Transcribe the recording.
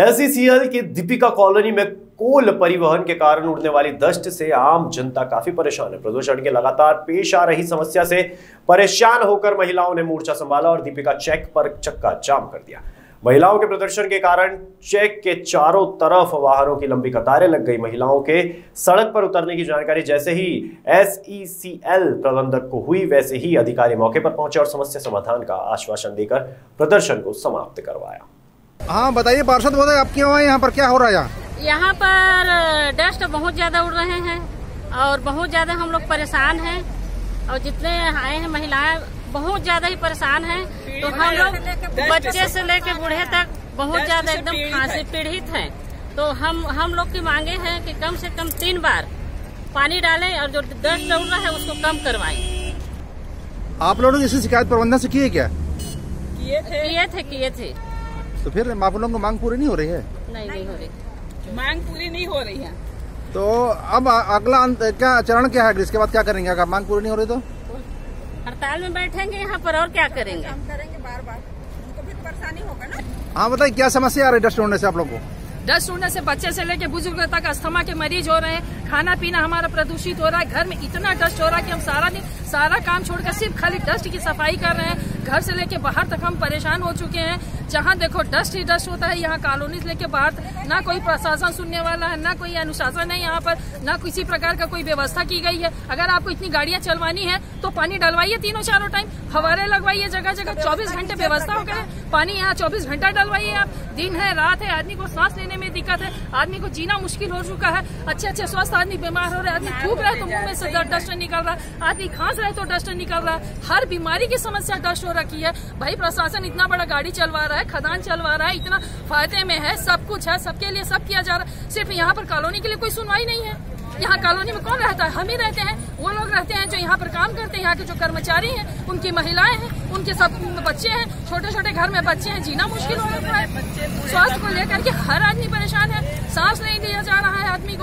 एलसीसीएल की दीपिका कॉलोनी में कोल परिवहन के कारण उड़ने वाली दस्ट से आम जनता काफ़ी परेशान है। प्रदूषण के लगातार पेश आ रही समस्या से परेशान होकर महिलाओं ने मोर्चा संभाला और दीपिका चेक पर चक्का जाम कर दिया। महिलाओं के प्रदर्शन के कारण चेक के चारों तरफ़ वाहनों की लंबी कतारें लग गई। महिलाओं के सड़क पर उतरने की जानकारी जैसे ही एसईसीएल प्रबंधक को हुई, वैसे ही अधिकारी मौके पर पहुँचे और समस्या समाधान का आश्वासन देकर प्रदर्शन को समाप्त करवाया। हाँ बताइए पार्षद महोदय आप क्यों आए? यहाँ पर क्या हो रहा है यहाँ? यहाँ पर डस्ट बहुत ज़्यादा उड़ रहे हैं और बहुत ज़्यादा हम लोग परेशान हैं और जितने आए हैं महिलाएँ बहुत ज़्यादा ही परेशान हैं। तो हम लोग बच्चे से लेकर बूढ़े तक बहुत ज़्यादा एकदम खांसी पीड़ित हैं। तो हम हम लोग की मांगे हैं कि कम से कम तीन बार पानी डालें और जो डस्ट उड़ रहा है उसको कम करवाएँ। आप लोगों ने इसी शिकायत प्रबंधन से की है क्या किए थे किए थे। तो फिर आप लोगों को मांग पूरी नहीं हो रही है? नहीं नहीं हो रही। मांग पूरी नहीं हो रही है। तो अब अगला अंत, क्या चरण क्या है इसके बाद क्या करेंगे? अगर मांग पूरी नहीं हो रही तो? हड़ताल में बैठेंगे यहाँ पर और क्या करेंगे? हम करेंगे बार बार उनको भी परेशानी होगा ना? हाँ बताइए क्या समस्या आ रही है डस्ट उड़ने से आप लोगों को? डस्ट उड़ने से बच्चे से लेके बुज़ुर्ग तक अस्थमा के मरीज़ हो रहे हैं। खाना पीना हमारा प्रदूषित हो रहा है। घर में इतना डस्ट हो रहा है कि हम सारा दिन सारा काम छोड़कर सिर्फ़ खाली डस्ट की सफ़ाई कर रहे हैं। घर से लेके बाहर तक हम परेशान हो चुके हैं। जहाँ देखो डस्ट ही डस्ट होता है, यहाँ कॉलोनी से लेके बाहर, ना कोई प्रशासन सुनने वाला है, ना कोई अनुशासन है यहाँ पर, ना किसी प्रकार का कोई व्यवस्था की गई है। अगर आपको इतनी गाड़ियाँ चलवानी है तो पानी डलवाइए तीनों चारों टाइम फवारे लगवाइए जगह जगह, चौबीस घंटे व्यवस्था हो गए पानी यहाँ चौबीस घंटा डलवाइए आप। दिन है, रात है, आदमी को सांस लेने में दिक्कत है, आदमी को जीना मुश्किल हो चुका है। अच्छे अच्छे, स्वस्थ आदमी बीमार हो रहे हैं, आदमी थूक रहे तो मुँह में से डस्ट निकल रहा है। आदमी खांस रहे तो डस्ट निकल रहा है। हर बीमारी की समस्या डस्ट हो रखी है। भाई, प्रशासन इतना बड़ा गाड़ी चलवा रहा है, खदान चलवा रहा है, इतना फ़ायदे में है, सब कुछ है, सबके लिए सब किया जा रहा है। सिर्फ़ यहाँ पर कॉलोनी के लिए कोई सुनवाई नहीं है। यहाँ कॉलोनी में कौन रहता है? हम ही रहते हैं। वो लोग रहते हैं जो यहाँ पर काम करते हैं, यहाँ के जो कर्मचारी हैं, उनकी महिलाएँ हैं, उनके सब बच्चे हैं छोटे छोटे घर में बच्चे हैं, जीना मुश्किल हो रहा है। स्वास्थ्य को लेकर के हर आदमी परेशान है। सांस नहीं लिया जा रहा है आदमी को।